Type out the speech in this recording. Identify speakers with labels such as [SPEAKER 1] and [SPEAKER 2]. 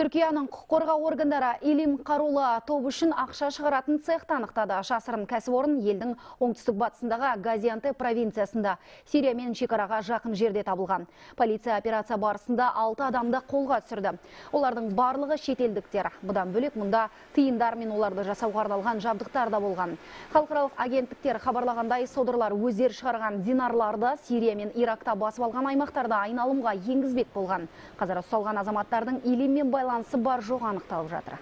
[SPEAKER 1] Түркияның құқық қорғау органдары Илим қарулы топ үшін ақша шығаратын цехты анықтады. Жасырын кәсіпорын елдің оңтүстік батысындағы Газианте провинциясында Сириямен шекараға жақын жерде табылған. Полиция операция барысында 6 адамды қолға түсірді. Олардың барлығы шетелдіктер. Бұдан бөлек мұнда тиындар мен оларды жасауға арналған жабдықтар да болған. Халықаралық агенттіктер хабарлағандай содырлар өздері шығарған динарларды Сирия мен Иракта басып алған аймақтарда айналымға енгізбек болған. Қазір ұсталған азаматтардың Илиммен байланысы бар жоқ анықталып жатыр.